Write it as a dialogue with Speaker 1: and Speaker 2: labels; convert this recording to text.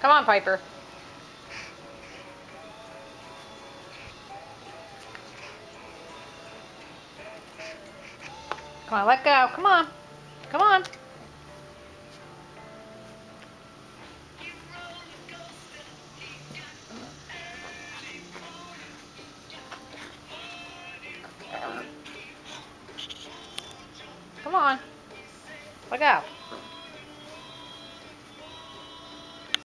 Speaker 1: Come on, Piper. Come on, let go. Come on. Come on. Come on. Let go.